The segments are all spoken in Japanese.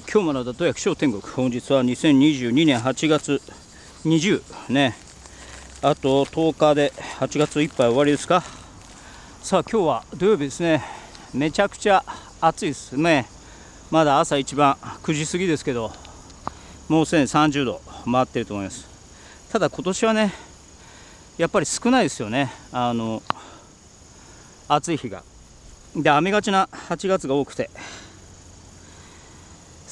今日ものだと役所天国。本日は2022年8月20ね。あと10日で8月いっぱい終わりですか。さあ今日は土曜日ですね。めちゃくちゃ暑いですね。まだ朝一番9時過ぎですけどもうすでに30度回ってると思います。ただ今年はねやっぱり少ないですよね。あの暑い日が。で雨がちな8月が多くて。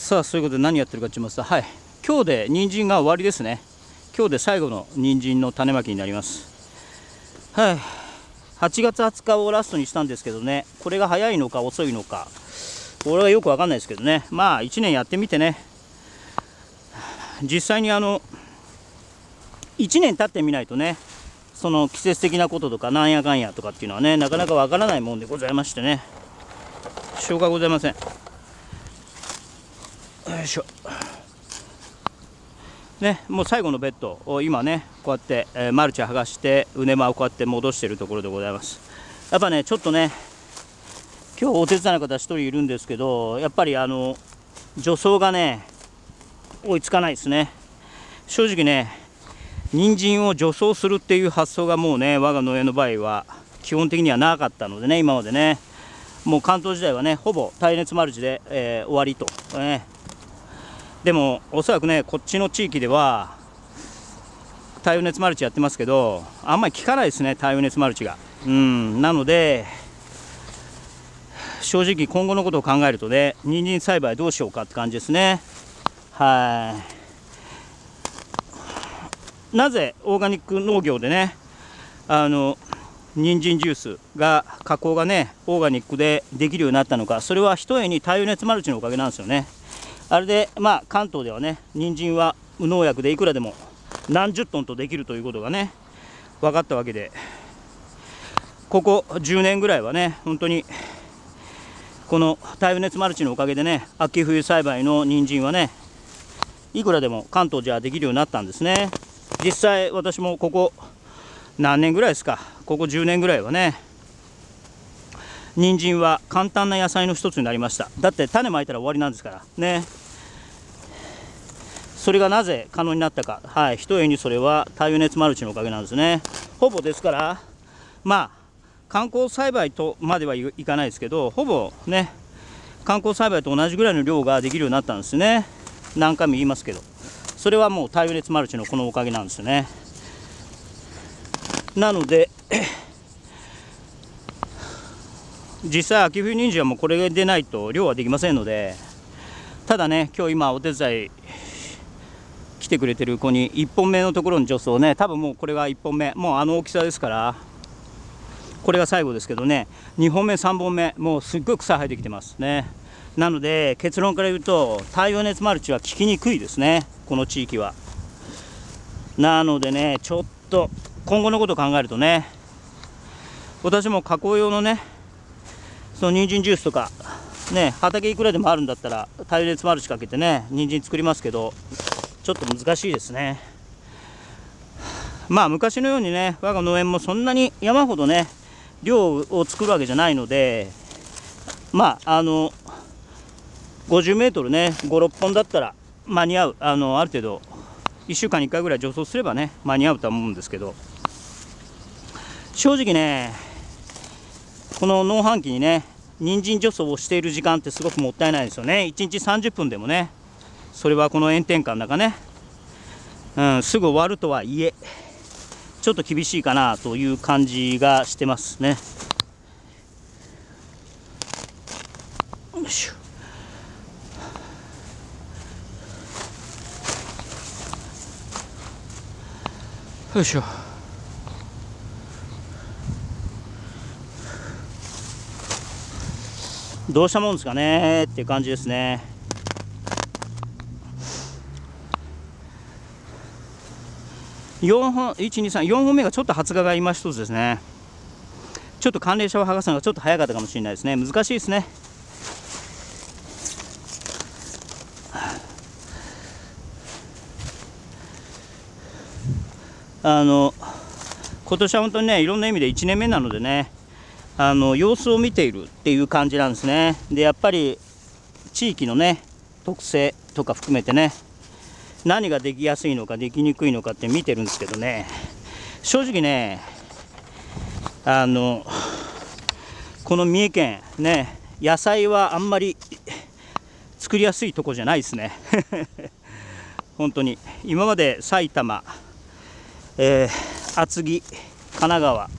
さあそういうことで何やってるかと言いますとはい。今日で人参が終わりですね。今日で最後の人参の種まきになります。はい。8月20日をラストにしたんですけどね。これが早いのか遅いのか。俺はよく分かんないですけどね。まあ1年やってみてね。実際にあの1年経ってみないとねその季節的なこととかなんやかんやとかっていうのはねなかなかわからないもんでございましてね。しょうがございません。いしょ。ねもう最後のベッド。を今ねこうやって、えー、マルチ剥がしてうねまをこうやって戻しているところでございます。やっぱねちょっとね今日お手伝いの方1人いるんですけどやっぱりあの助走がね追いつかないですね。正直ね人参を除草するっていう発想がもうね我が農園の場合は基本的にはなかったのでね今までね。もう関東時代はねほぼ耐熱マルチで、えー、終わりと、ね、でもおそらくねこっちの地域では太陽熱マルチやってますけどあんまり効かないですね太陽熱マルチが。うんなので正直今後のことを考えるとね人参栽培どうしようかって感じですね。はい。なぜオーガニック農業でねあの人参ジュースが加工がねオーガニックでできるようになったのかそれはひとえに太陽熱マルチのおかげなんですよね。あれでまあ関東ではね人参は無農薬でいくらでも何十トンとできるということがね分かったわけでここ10年ぐらいはね本当にこの太陽熱マルチのおかげでね秋冬栽培の人参はねいくらでも関東じゃできるようになったんですね。実際私もここ何年ぐらいですかここ10年ぐらいはね人参は簡単な野菜の一つになりました。だって種まいたら終わりなんですからね。それがなぜ可能になったか。はい。ひとえにそれは太陽熱マルチのおかげなんですね。ほぼですからまあ観光栽培とまではいかないですけどほぼね観光栽培と同じぐらいの量ができるようになったんですね。何回も言いますけど。それはもう太陽熱マルチのこのおかげなんですね。なので実際秋冬人参はもうこれでないと量はできませんのでただね今日今お手伝い来てくれてる子に1本目のところの助走ね。多分もうこれが1本目。もうあの大きさですから。これが最後ですけどね。2本目3本目。もうすっごい草生えてきてますね。なので結論から言うと太陽熱マルチは効きにくいですね。この地域は。なのでねちょっと今後のことを考えるとね。私も加工用のねその人参ジュースとかね畑いくらでもあるんだったら太陽熱マルチかけてね人参作りますけど。ちょっと難しいですね。まあ昔のようにね我が農園もそんなに山ほどね量を作るわけじゃないのでまああの50メートルね56本だったら間に合うあのある程度1週間に1回ぐらい助走すればね間に合うとは思うんですけど正直ねこの農飯期にね人参助走をしている時間ってすごくもったいないですよね。1日30分でもねそれはこの炎天下の中ね、うん、すぐ終わるとはいえちょっと厳しいかなという感じがしてますね。よいしょ。よいしょ。どうしたもんですかねっていう感じですね。4本123本目がちょっと発芽が今一つですね。ちょっと寒冷車を剥がすのがちょっと早かったかもしれないですね。難しいですね。あの今年は本当にねいろんな意味で1年目なのでねあの様子を見ているっていう感じなんですね。でやっぱり地域のね特性とか含めてね何ができやすいのかできにくいのかって見てるんですけどね。正直ねあのこの三重県ね野菜はあんまり作りやすいとこじゃないですね。本当に。今まで埼玉、えー、厚木神奈川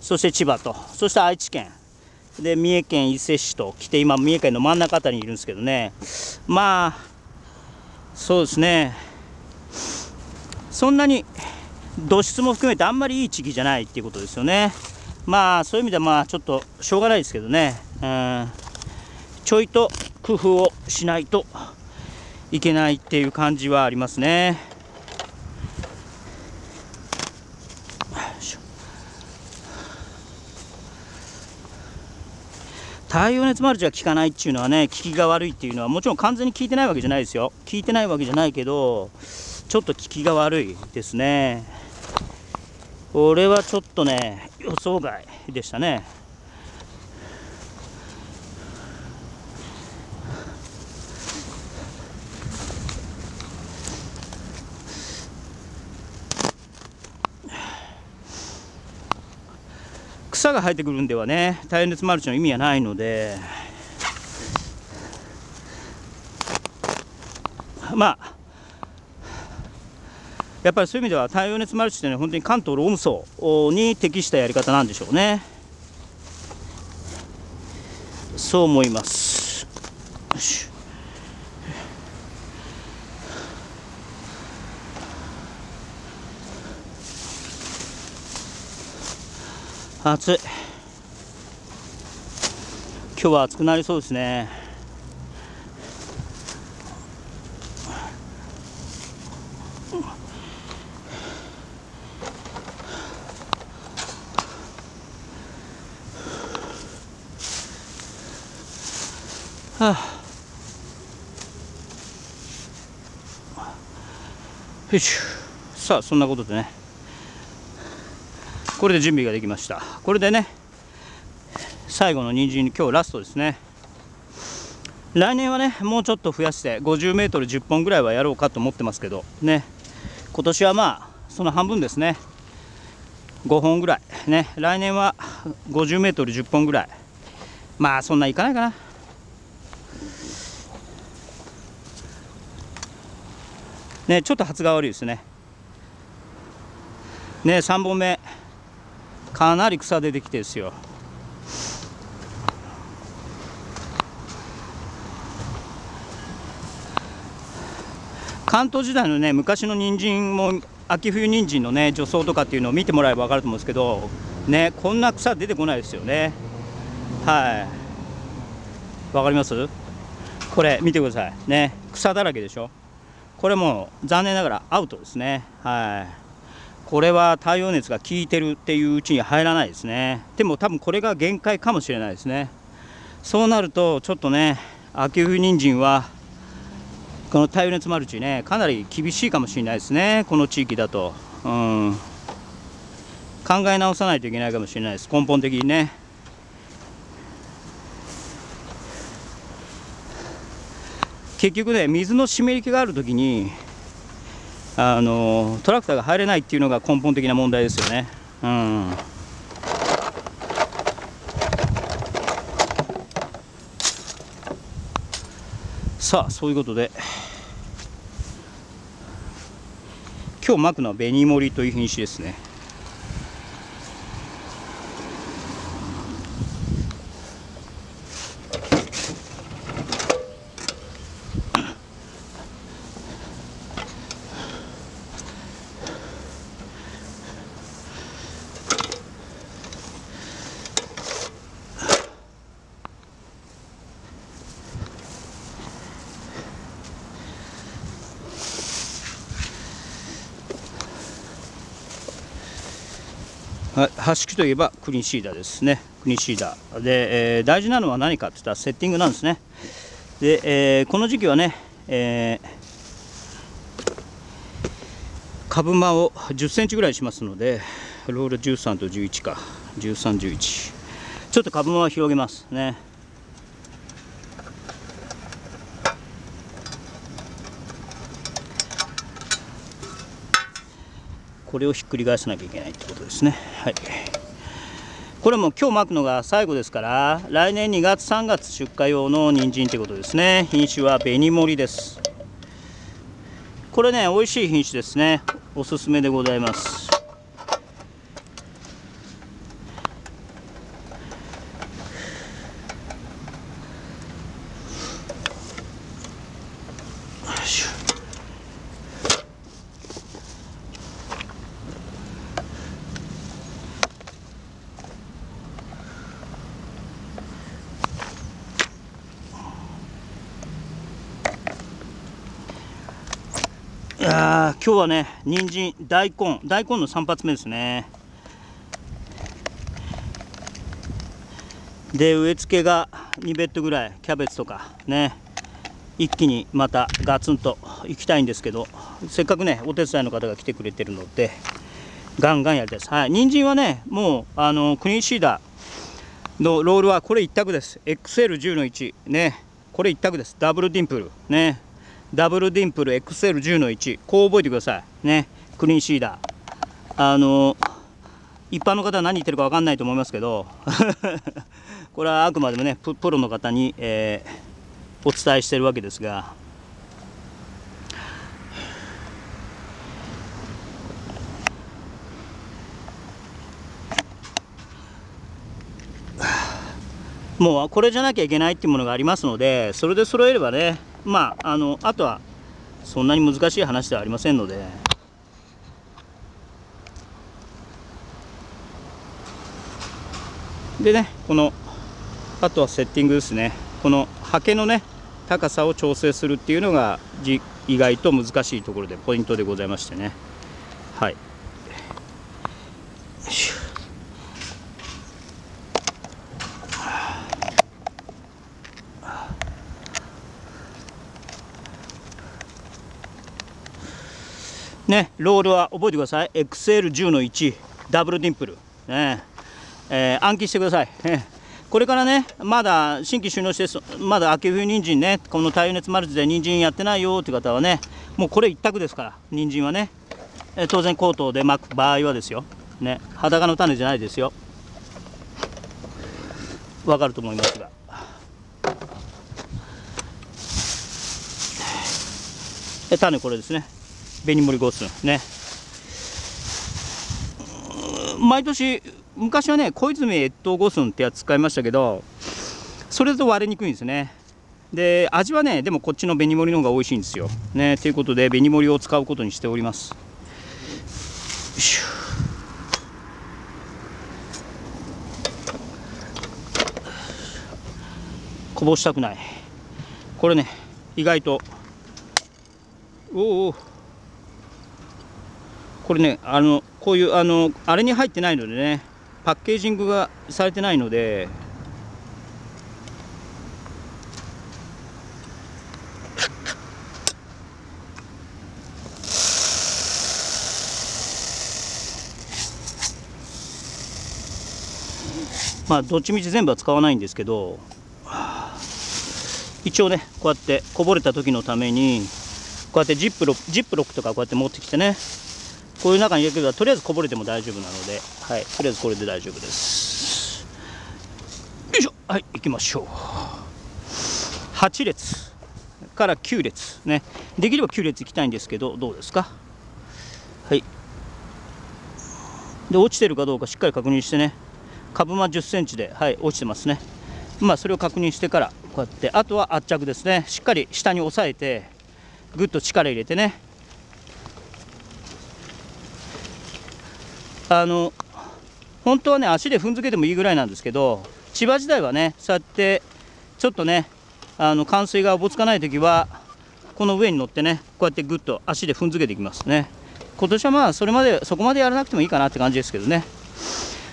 そして千葉とそして愛知県で三重県伊勢市と来て今三重県の真ん中辺りにいるんですけどね。まあそうですね。そんなに土質も含めてあんまりいい地域じゃないっていうことですよね。まあそういう意味ではまあちょっとしょうがないですけどね。うん。ちょいと工夫をしないといけないっていう感じはありますね。太陽熱マルチが効かないっていうのはね効きが悪いっていうのはもちろん完全に効いてないわけじゃないですよ。効いてないわけじゃないけどちょっと効きが悪いですね。これはちょっとね予想外でしたね。草が生えてくるんではね太陽熱マルチの意味はないので。まあやっぱりそういう意味では太陽熱マルチっていうのは本当に関東ローム層に適したやり方なんでしょうね。そう思います。暑い。今日は暑くなりそうですね。はあ。よいしょさあそんなことでね。これで準備ができました。これでね最後の人参今日ラストですね。来年はねもうちょっと増やして 50m10 本ぐらいはやろうかと思ってますけどね。今年はまあその半分ですね。5本ぐらい。ね。来年は 50m10 本ぐらい。まあそんないかないかな。ねちょっと発が悪いですね。ね3本目。かなり草出てきてですよ。関東時代のね昔の人参も秋冬人参のね除草とかっていうのを見てもらえば分かると思うんですけどねこんな草出てこないですよね。はい。わかります？これ見てください。ね草だらけでしょ。これも残念ながらアウトですね。はい。これは太陽熱が効いてるっていううちに入らないですね。でも多分これが限界かもしれないですね。そうなるとちょっとね秋冬人参はこの太陽熱マルチねかなり厳しいかもしれないですね。この地域だと。うん。考え直さないといけないかもしれないです。根本的にね。結局ね水の湿り気がある時にあのトラクターが入れないっていうのが根本的な問題ですよね。うん。さあそういうことで。今日まくのは紅森という品種ですね。はい、ハッシュといえばクリーンシーダーですね。クリーンシーダー。で、えー、大事なのは何かって言ったらセッティングなんですね。で、えー、この時期はね、えー、株間を10センチぐらいしますので、ロール13と11か、13、11。ちょっと株間を広げますね。これをひっくり返さなきゃいけないってことですね。はい。これも今日巻くのが最後ですから来年2月3月出荷用の人参ってことですね。品種は紅盛です。これね美味しい品種ですね。おすすめでございます。や今日はね人参大根大根の3発目ですね。で植え付けが2ベッドぐらいキャベツとかね。一気にまたガツンと行きたいんですけどせっかくねお手伝いの方が来てくれてるのでガンガンやりたいです。はい人参はねもうあのクリーンシーダーのロールはこれ一択です。XL10 の1ね。これ一択です。ダブルディンプルね。ダブルディンプル XL10 の1こう覚えてください。ね。クリーンシーダー。あの一般の方は何言ってるか分かんないと思いますけど。これはあくまでもねプロの方に、えー、お伝えしてるわけですが。もうこれじゃなきゃいけないっていうものがありますのでそれで揃えればねまああのあとはそんなに難しい話ではありませんので。でねこのあとはセッティングですね。このハケのね高さを調整するっていうのが意外と難しいところでポイントでございましてね。はい。ね、ロールは覚えてください。XL10 の1ダブルディンプル、ね。えー、暗記してください、ね、これからねまだ新規収納してまだ秋冬人参ねこの太陽熱マルチで人参やってないよって方はねもうこれ一択ですから人参はね、えー、当然コートで巻く場合はですよ。ね。裸の種じゃないですよ。わかると思いますが。種これですね。紅森ゴースね。毎年昔はね小泉越冬五寸ってやつ使いましたけどそれだと割れにくいんですね。で味はねでもこっちの紅盛の方が美味しいんですよ。ねということで紅盛を使うことにしております。こぼしたくない。これね意外と。おおこれねあのこういうあのあれに入ってないのでねパッケージングがされてないのでまあどっちみち全部は使わないんですけど一応ねこうやってこぼれた時のためにこうやってジップロジップロックとかこうやって持ってきてねこういう中に入れてればとりあえずこぼれても大丈夫なので、はい、とりあえずこれで大丈夫です。よいしょ。はい行きましょう。8列から9列ね。できれば9列行きたいんですけどどうですか？はい。で落ちてるかどうかしっかり確認してね。株間1 0センチではい落ちてますね。まあそれを確認してからこうやって。あとは圧着ですね。しっかり下に押さえてぐっと力入れてねあの本当はね足で踏んづけてもいいぐらいなんですけど千葉時代はねそうやってちょっとねあの冠水がおぼつかない時はこの上に乗ってねこうやってぐっと足で踏んづけていきますね。今年はまあそれまでそこまでやらなくてもいいかなって感じですけどね。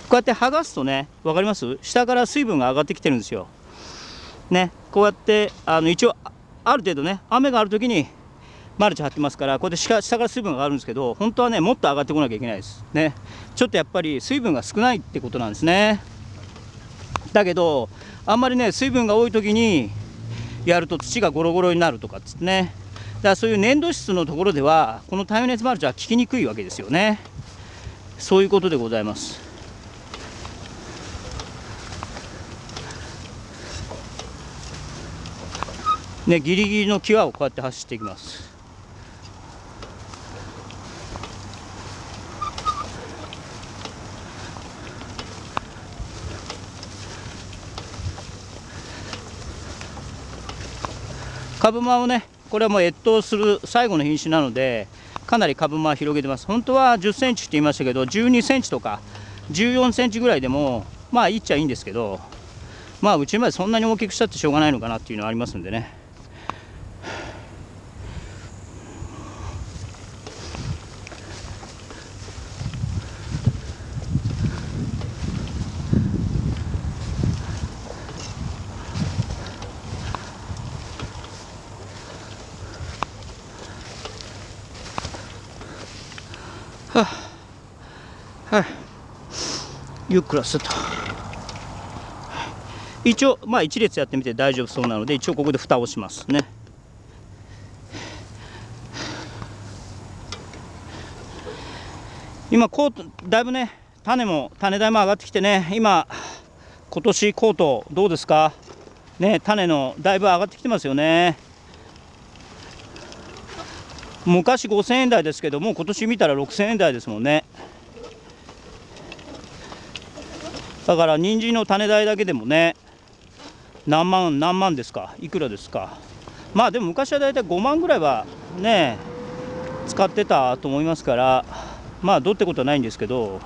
こうやって剥がすとね分かります？下から水分が上がってきてるんですよ。ねこうやってあの一応ある程度ね雨がある時にマルチ張ってますからこうやって下から水分があるんですけど本当はねもっと上がってこなきゃいけないです。ね。ちょっとやっぱり水分が少ないってことなんですね。だけどあんまりね水分が多い時にやると土がゴロゴロになるとかっつってね。だからそういう粘土質のところではこの太陽熱マルチは効きにくいわけですよね。そういうことでございます。ねギリギリの際をこうやって走っていきます。株間をねこれはもう越冬する最後の品種なのでかなり株間広げてます。本当は1 0センチって言いましたけど1 2センチとか14センチぐらいでもまあいいっちゃいいんですけどまあうちまでそんなに大きくしたってしょうがないのかなっていうのはありますんでね。はあ、はい、ゆっくらすと一応まあ一列やってみて大丈夫そうなので一応ここで蓋をしますね。今コートだいぶね種も種代も上がってきてね。今今年コートどうですか？ね種のだいぶ上がってきてますよね。昔5000円台ですけども今年見たら6000円台ですもんね。だから人参の種代だけでもね何万何万ですか？いくらですか？まあでも昔は大体5万ぐらいはね使ってたと思いますからまあどうってことはないんですけど。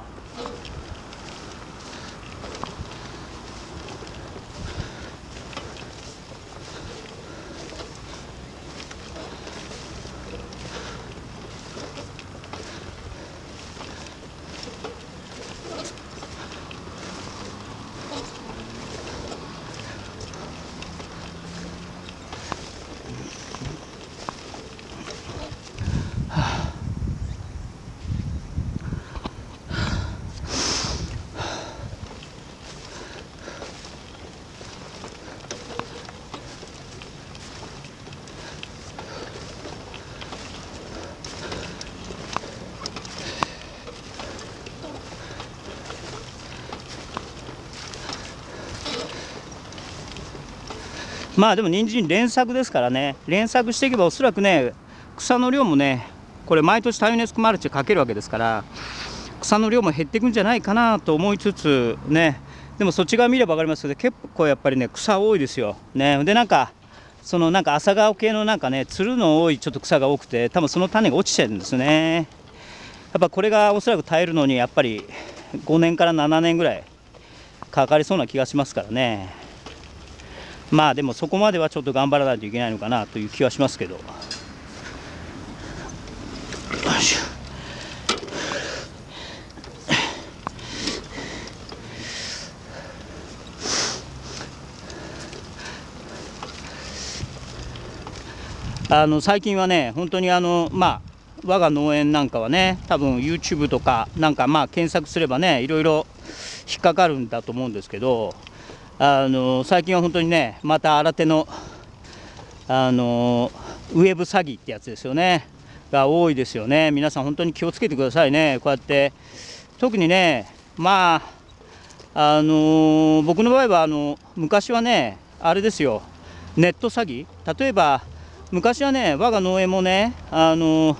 まあでも人参連作ですからね。連作していけばおそらくね草の量もねこれ毎年太陽熱マルチかけるわけですから草の量も減っていくんじゃないかなと思いつつね。でもそっち側見れば分かりますけど結構やっぱりね草多いですよ。ね。でなんかそのなんか朝顔系のなんかねつるの多いちょっと草が多くて多分その種が落ちちゃうんですね。やっぱこれがおそらく耐えるのにやっぱり5年から7年ぐらいかかりそうな気がしますからね。まあでもそこまではちょっと頑張らないといけないのかなという気はしますけど。あの最近はね本当にあのまあ我が農園なんかはね多分 YouTube とかなんかまあ検索すればねいろいろ引っかかるんだと思うんですけどあの最近は本当にねまた新手のあのウェブ詐欺ってやつですよね。が多いですよね。皆さん本当に気をつけてくださいね。こうやって特にねまああの僕の場合はあの昔はねあれですよ。ネット詐欺。例えば昔はね我が農園もねあの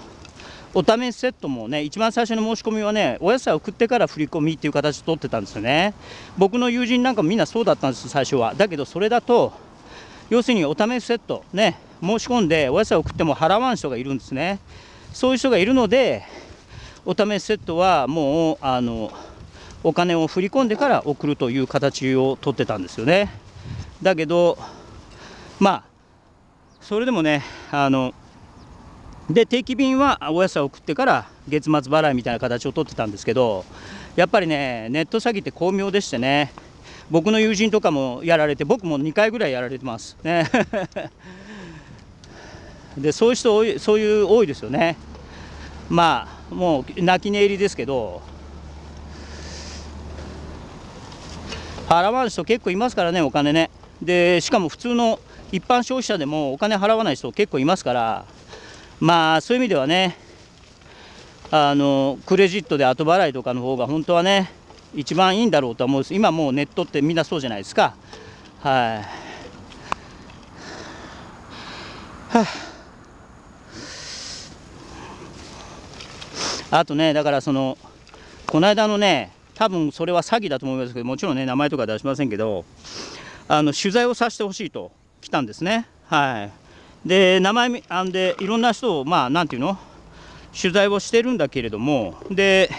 お試しセットもね一番最初の申し込みはねお野菜を送ってから振り込みっていう形で取ってたんですよね。僕の友人なんかもみんなそうだったんです最初は。だけどそれだと要するにお試しセットね申し込んでお野菜を送っても払わん人がいるんですね。そういう人がいるのでお試しセットはもうあのお金を振り込んでから送るという形を取ってたんですよね。だけどまあそれでもねあので定期便はお野菜を送ってから月末払いみたいな形をとってたんですけどやっぱりねネット詐欺って巧妙でしてね。僕の友人とかもやられて僕も2回ぐらいやられてます。ね。でそういう人多いそういう多いですよね。まあもう泣き寝入りですけど払わん人結構いますからねお金ね。でしかも普通の一般消費者でもお金払わない人結構いますからまあそういう意味ではねあのクレジットで後払いとかの方が本当はね一番いいんだろうと思うんです。今もうネットってみんなそうじゃないですか。はい、はあ、あとねだからそのこの間のね多分それは詐欺だと思いますけどもちろんね名前とか出しませんけどあの取材をさせてほしいと来たんですね。はい。で名前あんでいろんな人をまあなんていうの？取材をしてるんだけれどもで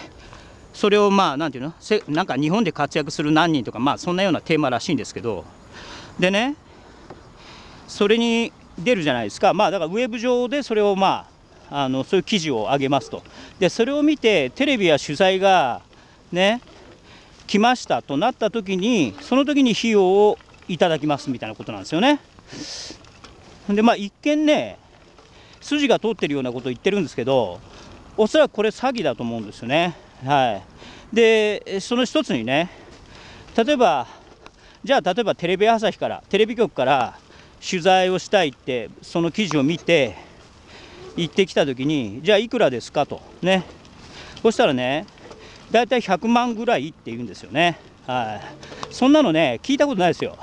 それをまあなんていうの？せなんか日本で活躍する何人とかまあそんなようなテーマらしいんですけどでねそれに出るじゃないですか。まあだからウェブ上でそれをまああのそういう記事を上げますと。でそれを見てテレビや取材がね来ましたとなった時にその時に費用をいただきますみたいなことなんですよね。でまあ一見ね筋が通ってるようなことを言ってるんですけどおそらくこれ詐欺だと思うんですよね。はい。でその一つにね例えばじゃあ例えばテレビ朝日からテレビ局から取材をしたいってその記事を見て行ってきた時にじゃあいくらですかとね。そしたらね大体100万ぐらいって言うんですよね。はい。そんなのね聞いたことないですよ。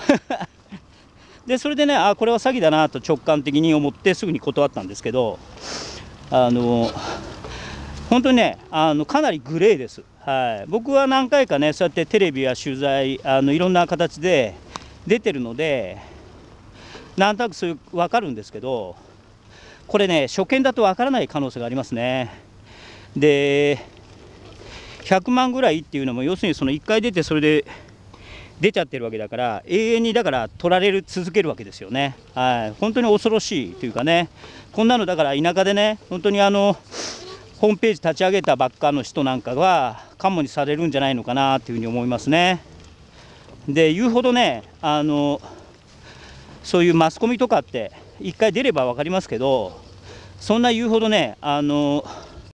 でそれでねあこれは詐欺だなと直感的に思ってすぐに断ったんですけどあの本当にねあのかなりグレーです、はい、僕は何回かねそうやってテレビや取材あのいろんな形で出てるのでなんとなくそういう分かるんですけどこれね初見だと分からない可能性がありますね。で100万ぐらいっていうのも要するにその1回出てそれで出ちゃってるわけだから永遠にだから取られる続けるわけですよね。はい。本当に恐ろしいというかね。こんなのだから田舎でね本当にあのホームページ立ち上げたばっかの人なんかはカモにされるんじゃないのかなというふうに思いますね。で言うほどねあのそういうマスコミとかって1回出れば分かりますけどそんな言うほどねあの